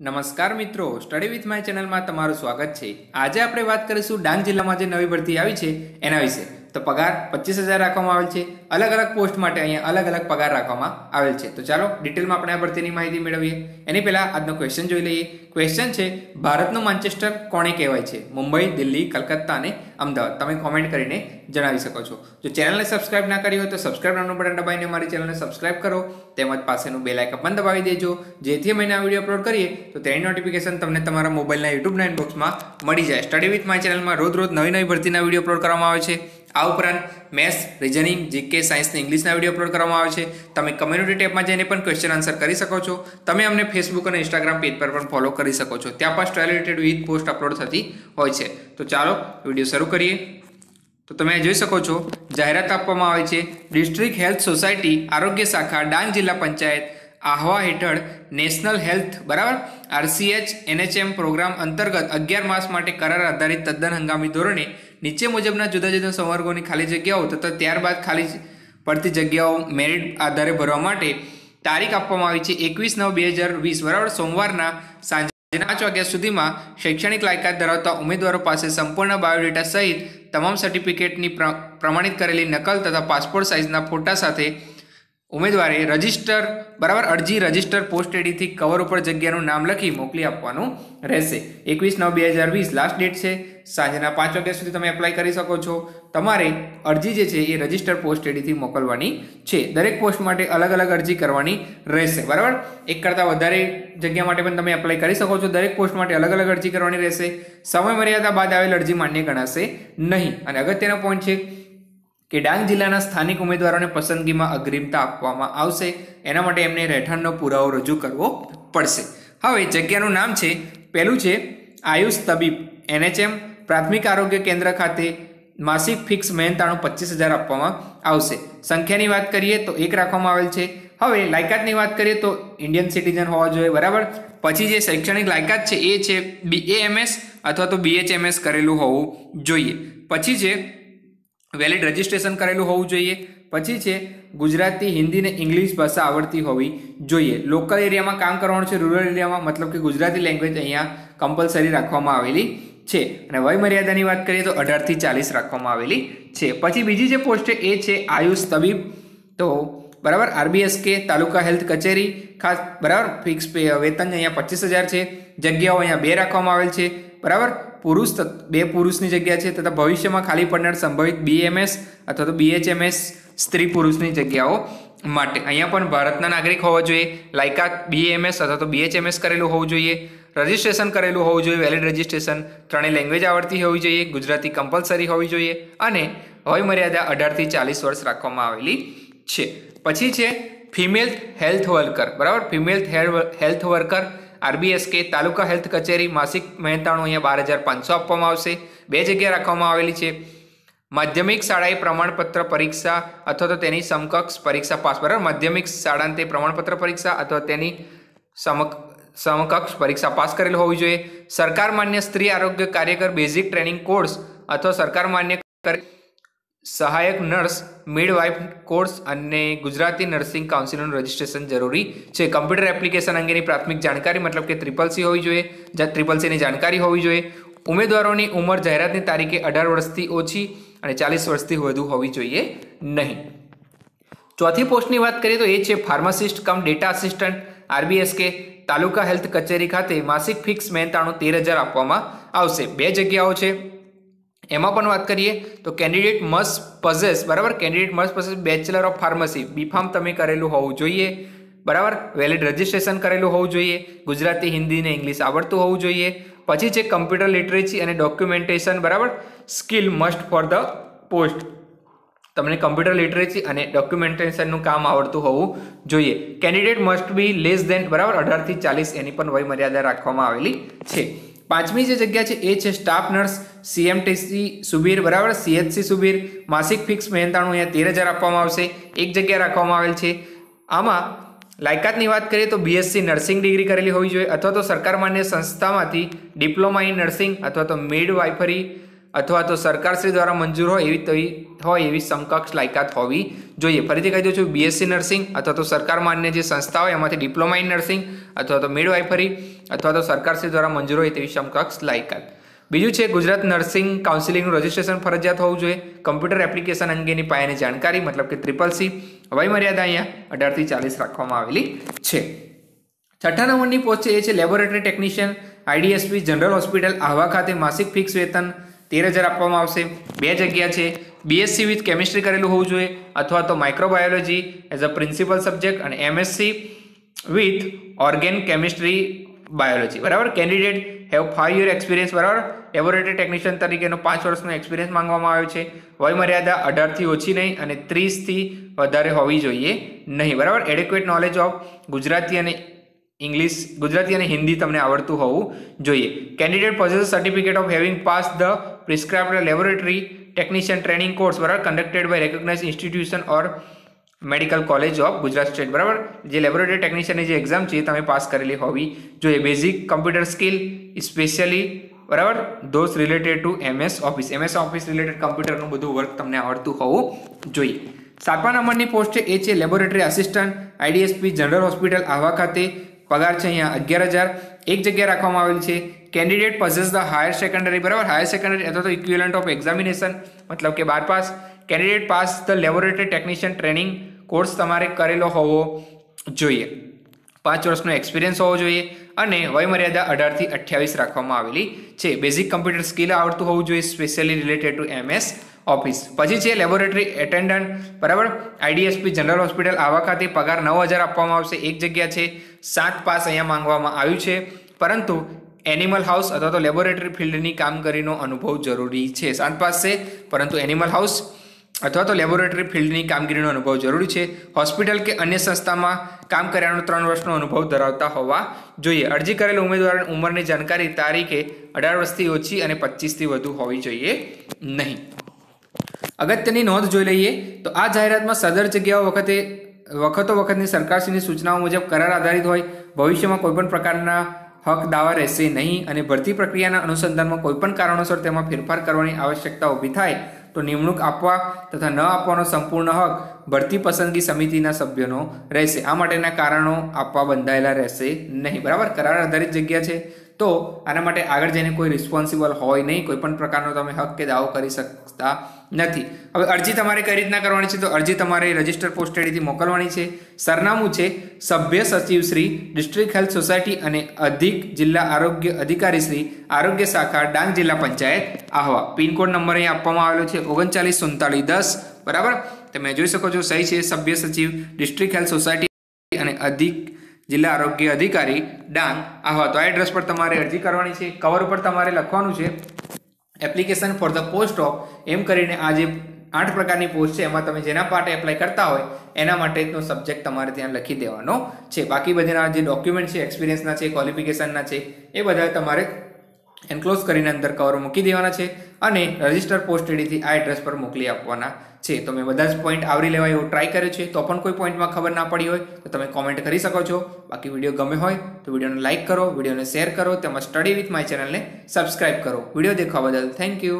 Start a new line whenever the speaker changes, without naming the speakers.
નમસ્કાર મિત્રો study with my ચેનલમાં તમારું સ્વાગત છે. આજે આપણે વાત કરીશું ડાંગ જિલ્લામાં જે નવી ભરતી આવી છે, એના વિશે. તો પગાર પચીસ હજાર રાખવામાં આવેલ છે. અલગ અલગ પોસ્ટ માટે અહીંયા અલગ અલગ પગાર રાખવામાં આવેલ છે. તો ચાલો ડિટેલમાં આપણે આ ભરતીની માહિતી મેળવીએ. એની પહેલા આજનો ક્વેશ્ચન જોઈ લઈએ. ક્વેશ્ચન છે, ભારતનું માન્ચેસ્ટર કોણે કહેવાય છે? મુંબઈ, દિલ્હી, કલકત્તા અને અમદાવાદ. તમે કોમેન્ટ કરીને જણાવી શકો છો. જો ચેનલને સબસ્ક્રાઇબ ના કરી હોય તો સબસ્ક્રાઇબ નામનું બટન દબાવીને મારી ચેનલને સબસ્ક્રાઇબ કરો. તેમજ પાસેનું બે લાઇકન પણ દબાવી દેજો. જેથી અમે આ વીડિયો અપલોડ કરીએ, તો તેની નોટિફિકેશન તમને તમારા મોબાઈલના યુટ્યુબના ઇનબોક્સમાં મળી જાય. સ્ટડી વિથ માય ચેનલમાં રોજ રોજ નવી નવી ભરતીના વીડિયો અપલોડ કરવામાં આવે છે. આ ઉપરાંત મેથ્સ, રિઝનિંગ, જીકે, સાયન્સની ઇંગ્લિશના વીડિયો અપલોડ કરવામાં આવે છે. તમે કમ્યુનિટી ટેબમાં જઈને પણ ક્વેશ્ચન આન્સર કરી શકો છો. તમે અમને ફેસબુક અને ઇન્સ્ટાગ્રામ પેજ પર પણ ફોલો કરી શકો છો. ત્યાં પણ સ્ટાઇલ રિલેટેડ વિવિધ પોસ્ટ અપલોડ થતી હોય છે. તો ચાલો, વીડિયો શરૂ કરીએ. તો તમે જોઈ શકો છો, જાહેરાત આપવામાં આવે છે. ડિસ્ટ્રિક્ટ હેલ્થ સોસાયટી આરોગ્ય શાખા, ડાંગ જિલ્લા પંચાયત આહવા હેઠળ નેશનલ હેલ્થ, બરાબર? આરસીએચ, એનએચએમ પ્રોગ્રામ અંતર્ગત અગિયાર માસ માટે કરાર આધારિત તદ્દન હંગામી ધોરણે નીચે મુજબના જુદા જુદા સંવર્ગોની ખાલી જગ્યાઓ તથા ત્યારબાદ ખાલી પડતી જગ્યાઓ મેરિટ આધારે ભરવા માટે તારીખ આપવામાં આવી છે એકવીસ નવ બે હજાર વીસ, બરાબર? સોમવારના સાંજે પાંચ વાગ્યા સુધીમાં શૈક્ષણિક લાયકાત ધરાવતા ઉમેદવારો પાસે સંપૂર્ણ બાયોડેટા સહિત તમામ સર્ટિફિકેટની પ્રમાણિત કરેલી નકલ તથા પાસપોર્ટ સાઇઝના ફોટા સાથે ઉમેદવારે રજિસ્ટર, બરાબર, અરજી રજિસ્ટર પોસ્ટ એડીથી કવર ઉપર જગ્યાનું નામ લખી મોકલી આપવાનું રહેશે. એકવીસ નવ બે હજાર વીસ લાસ્ટ ડેટ છે. સાંજના પાંચ વાગ્યા સુધી તમે એપ્લાય કરી શકો છો. તમારે અરજી જે છે એ રજિસ્ટર પોસ્ટ એડીથી મોકલવાની છે. દરેક પોસ્ટ માટે અલગ અલગ અરજી કરવાની રહેશે, બરાબર? એક કરતાં વધારે જગ્યા માટે પણ તમે એપ્લાય કરી શકો છો. દરેક પોસ્ટ માટે અલગ અલગ અરજી કરવાની રહેશે. સમય મર્યાદા બાદ આવેલ અરજી માન્ય ગણાશે નહીં. અને અગત્યનો પોઈન્ટ છે કે ડાંગ જિલ્લાના સ્થાનિક ઉમેદવારોને પસંદગીમાં અગ્રિમતા આપવામાં આવશે. એના માટે એમને રહેઠાણનો પુરાવો રજૂ કરવો પડશે. હવે જગ્યાનું નામ છે, પહેલું છે આયુષ તબીબ, એનએચએમ, પ્રાથમિક આરોગ્ય કેન્દ્ર ખાતે માસિક ફિક્સ મહેનતાણું પચીસ હજાર આપવામાં આવશે. સંખ્યાની વાત કરીએ તો એક રાખવામાં આવેલ છે. હવે લાયકાતની વાત કરીએ તો ઇન્ડિયન સિટીઝન હોવા જોઈએ, બરાબર? પછી જે શૈક્ષણિક લાયકાત છે એ છે બીએએમએસ અથવા તો બીએચએમએસ કરેલું હોવું જોઈએ. પછી છે વેલિડ રજિસ્ટ્રેશન કરેલું હોવું જોઈએ. પછી છે, ગુજરાતી, હિન્દી ને ઇંગ્લિશ ભાષા આવડતી હોવી જોઈએ. લોકલ એરિયામાં કામ કરવાનું છે રૂરલ એરિયામાં મતલબ કે ગુજરાતી લેંગ્વેજ અહીંયા કમ્પલસરી રાખવામાં આવેલી છે. અને વયમર્યાદાની વાત કરીએ તો અઢારથી ચાલીસ રાખવામાં આવેલી છે. પછી બીજી જે પોસ્ટ એ છે આયુષ તબીબ. તો બરાબર, આરબીએસકે તાલુકા હેલ્થ કચેરી ખાસ, બરાબર ફિક્સ વેતન અહીંયા પચીસ હજાર છે. જગ્યાઓ અહીંયા બે રાખવામાં આવેલ છે. બરાબર? પુરુષ બે પુરુષની જગ્યા છે તથા ભવિષ્યમાં ખાલી પડનાર સંભવિત બીએમએસ અથવા તો બીએચએમએસ સ્ત્રી પુરુષની જગ્યાઓ માટે. અહીંયા પણ ભારતના નાગરિક હોવા જોઈએ, લાયકાત બીએમએસ અથવા તો બીએચએમએસ કરેલું હોવું જોઈએ, રજિસ્ટ્રેશન કરેલું હોવું જોઈએ વેલિડ રજિસ્ટ્રેશન ત્રણેય લેંગ્વેજ આવડતી હોવી જોઈએ, ગુજરાતી કમ્પલસરી હોવી જોઈએ અને વય મર્યાદા અઢારથી ચાલીસ વર્ષ રાખવામાં આવેલી છે. પછી છે ફિમેલ હેલ્થ વર્કર બરાબર? Female health worker RBSK taluka health કચેરી માસિક મહેનતાણું અહીંયા બાર હજાર પાંચસો આપવામાં આવશે. બે જગ્યા રાખવામાં આવેલી છે. માધ્યમિક શાળાએ પ્રમાણપત્ર પરીક્ષા અથવા તો તેની સમકક્ષ પરીક્ષા પાસ બરાબર માધ્યમિક શાળાંતે પ્રમાણપત્ર પરીક્ષા અથવા તેની સમક, સમકક્ષ પરીક્ષા પાસ કરેલ હોવી જોઈએ. સરકાર માન્ય સ્ત્રી આરોગ્ય કાર્યકર બેઝિક ટ્રેનિંગ કોર્સ અથવા સરકાર માન્ય સહાયક નર્સ મિડવાઇફ કોર્સ અને ગુજરાતી નર્સિંગ કાઉન્સિલનું રજિસ્ટ્રેશન જરૂરી છે. કમ્પ્યુટર એપ્લિકેશન અંગેની પ્રાથમિક જાણકારી, મતલબ કે ત્રિપલ સી હોવી જોઈએ ત્રિપલ સીની જાણકારી હોવી જોઈએ. ઉમેદવારોની ઉંમર જાહેરાતની તારીખે અઢાર વર્ષથી ઓછી અને ચાલીસ વર્ષથી વધુ હોવી જોઈએ નહીં. ચોથી પોસ્ટની વાત કરીએ તો એ છે pharmacist cum data assistant RBSK taluka health કચેરી ખાતે માસિક ફિક્સ મહેનતાણું તેર હજાર આપવામાં આવશે. બે જગ્યાઓ છે. એમાં પણ વાત કરીએ તો કેન્ડિડેટ મસ્ટ પઝેસ બરાબર? Candidate must possess bachelor of pharmacy B Pharm તમે કરેલું હોવું જોઈએ, બરાબર? વેલિડ રજિસ્ટ્રેશન કરેલું હોવું જોઈએ, ગુજરાતી, હિન્દી ને ઇંગ્લિશ આવડતું હોવું જોઈએ. પછી છે કમ્પ્યુટર લિટરેચી અને ડોક્યુમેન્ટેશન બરાબર? Skill must for the post તમને કમ્પ્યુટર લિટરેચી અને ડોક્યુમેન્ટેશનનું કામ આવડતું હોવું જોઈએ. Candidate must be less than બરાબર? અઢારથી ચાલીસ એની પણ વયમર્યાદા રાખવામાં આવેલી છે. પાંચમી જે જગ્યા છે, એ છે સ્ટાફ નર્સ સીએમટીસી સુબીર, બરાબર? સીએચસી સુબીર. માસિક ફિક્સ મહેનતાણું અહીંયા તેર હજાર આપવામાં આવશે. એક જગ્યા રાખવામાં આવેલ છે. આમાં લાયકાતની વાત કરીએ તો બીએસસી નર્સિંગ ડિગ્રી કરેલી હોવી જોઈએ, અથવા તો સરકાર માન્ય સંસ્થામાંથી ડિપ્લોમા ઇન નર્સિંગ, અથવા તો મિડ વાઇફરી અથવા તો સરકારશ્રી દ્વારા મંજૂર હોય એવી હોય એવી સમકક્ષ લાયકાત હોવી જોઈએ. ફરીથી કહી દઉં છું બીએસસી નર્સિંગ અથવા તો સરકાર માન્ય જે સંસ્થા હોય એમાંથી ડિપ્લોમા ઇન નર્સિંગ અથવા તો મિડવાઇફરી અથવા તો સરકારશ્રી દ્વારા મંજૂર હોય તેવી સમકક્ષ લાયકાત. બીજું છે, ગુજરાત નર્સિંગ કાઉન્સિલિંગનું રજિસ્ટ્રેશન ફરજિયાત હોવું જોઈએ. કમ્પ્યુટર એપ્લિકેશન અંગેની પાયાની જાણકારી, મતલબ કે ટ્રિપલ સી હવાઈ મર્યાદા અહીંયા અઢારથી ચાલીસ રાખવામાં આવેલી છે. છઠ્ઠા નંબરની પોસ્ટ છે એ છે laboratory technician IDSP general hospital Ahwa ખાતે માસિક ફિક્સ વેતન તેર હજાર આપવામાં આવશે. બે જગ્યા છે. બીએસસી વિથ કેમિસ્ટ્રી કરેલું હોવું જોઈએ અથવા તો microbiology as a principal subject અને MSc with organic chemistry biology બરાબર? Candidate have five year experience બરાબર? લેબોરેટરી ટેકનિશિયન તરીકેનો પાંચ વર્ષનો એક્સપિરિયન્સ માંગવામાં આવ્યો છે. વયમર્યાદા અઢારથી ઓછી નહીં અને ત્રીસથી વધારે હોવી જોઈએ નહીં. બરાબર? એડેક્વેટ નોલેજ ઓફ ગુજરાતી અને ઇંગ્લિશ ગુજરાતી અને હિન્દી તમને આવડતું હોવું જોઈએ. Candidate possess certificate of having pass the prescribed laboratory technician training course બરાબર conducted by recognise institution or medical college of Gujarat state બરાબર? જે લેબોરેટરી ટેકનિશિયનની જે એક્ઝામ છે તમે પાસ કરેલી હોવી જોઈએ. બેઝિક કમ્પ્યુટર સ્કિલ સ્પેશિયલી બરાબર? Those related to MS office MS office related કમ્પ્યુટરનું બધું વર્ક તમને આવડતું હોવું જોઈએ. સાતમા નંબરની પોસ્ટ એ છે laboratory assistant IDSP general hospital Ahwa ખાતે પગાર છે અહીંયા અગિયાર હજાર. એક જગ્યા રાખવામાં આવેલી છે. Candidate possess the higher secondary બરાબર? હાયર સેકન્ડરી અથવા તો ઇક્વિલન્ટ ઓફ એક્ઝામિનેશન મતલબ કે બાર pass. Candidate pass the laboratory technician training course તમારે કરેલો હોવો જોઈએ. પાંચ વર્ષનો એક્સપિરિયન્સ હોવો જોઈએ અને વયમર્યાદા અઢારથી અઠ્યાવીસ રાખવામાં આવેલી છે. બેઝિક કમ્પ્યુટર સ્કિલ આવડતું હોવું જોઈએ specially related to MS office. પછી છે લેબોરેટરી એટેન્ડન્ટ, બરાબર? આઈડીએસપી, જનરલ હોસ્પિટલ, આવા ખાતે પગાર નવ હજાર આપવામાં આવશે. એક જગ્યા છે, સાત પાસ અહીંયા માંગવામાં આવ્યું છે. પરંતુ એનિમલ હાઉસ અથવા તો લેબોરેટરી ફિલ્ડની કામગીરીનો અનુભવ જરૂરી છે. સાત પાસ છે, પરંતુ એનિમલ હાઉસ અથવા તો લેબોરેટરી ફિલ્ડની કામગીરીનો અનુભવ જરૂરી છે. હોસ્પિટલ કે અન્ય સંસ્થામાં કામ કર્યાનો ત્રણ વર્ષનો અનુભવ ધરાવતા હોવા જોઈએ. અરજી કરેલ ઉમેદવારની ઉંમરની જાણકારી તારીખે અઢાર વર્ષથી ઓછી અને પચીસથી વધુ હોવી જોઈએ નહીં. અગત્યની નોંધ જોઈ લઈએ તો આ જાહેરાતમાં સદર જગ્યાઓ વખતે, વખતો વખતની સરકારશ્રીની સૂચનાઓ મુજબ કરાર આધારિત હોય, ભવિષ્યમાં કોઈપણ પ્રકારના હક દાવા રહેશે નહીં અને ભરતી પ્રક્રિયાના અનુસંધાનમાં કોઈપણ કારણોસર તેમાં ફેરફાર કરવાની આવશ્યકતા ઊભી થાય, તો નિમણૂક આપવા તથા ન આપવાનો સંપૂર્ણ હક ભરતી પસંદગી સમિતિના સભ્યોનો રહેશે. આ માટેના કારણો આપવા બંધાયેલા રહેશે નહીં. બરાબર? કરાર આધારિત જગ્યા છે. તો આના માટે આગળ જઈને કોઈ રિસ્પોન્સિબલ હોય નહીં, કોઈ પણ પ્રકારનો તમે હક કે દાવો કરી શકતા નથી. હવે અરજી તમારે કઈ રીતના કરવાની છે? તો અરજી તમારે રજિસ્ટર પોસ્ટેડીથી મોકલવાની છે. સરનામું છે સભ્ય સચિવ શ્રી ડિસ્ટ્રિક્ટ હેલ્થ સોસાયટી અને અધિક જિલ્લા આરોગ્ય અધિકારી શ્રી, આરોગ્ય શાખા, ડાંગ જિલ્લા પંચાયત. આહવા. પિનકોડ નંબર અહીં આપવામાં આવેલો છે ઓગણચાલીસ સુડતાલીસ દસ. બરાબર? તમે જોઈ શકો છો, સહી છે સભ્ય સચિવ ડિસ્ટ્રિક્ટ હેલ્થ સોસાયટી અને અધિક જિલ્લા આરોગ્ય અધિકારી ડાંગ. આહવા તો આ એડ્રેસ પર તમારે અરજી કરવાની છે. કવર ઉપર તમારે લખવાનું છે. Application for the post of એમ કરીને આ જે આઠ પ્રકારની પોસ્ટ છે, એમાં તમે જેના માટે એપ્લાય કરતા હોય, એના માટેનો સબ્જેક્ટ તમારે ત્યાં લખી દેવાનો છે. બાકી બધાના જે ડોક્યુમેન્ટ છે એક્સપિરિયન્સના છે ક્વોલિફિકેશનના છે, એ બધા તમારે એન્ક્લોઝ કરીને અંદર કવર મૂકી દેવાના છે અને રજિસ્ટર પોસ્ટ એડીથી આ એડ્રેસ પર મોકલી આપવાના છે. તો મેં બધા જ પોઈન્ટ આવરી લેવા એવો ટ્રાય કર્યો છે. તો પણ કોઈ પોઈન્ટમાં ખબર ના પડી હોય તો તમે કોમેન્ટ કરી શકો છો. બાકી વીડિયો ગમે હોય તો વિડીયોને લાઇક કરો વિડીયોને શેર કરો તેમજ સ્ટડી વિથ માય ચેનલને સબસ્ક્રાઇબ કરો. વીડિયો દેખવા બદલ થેન્ક યુ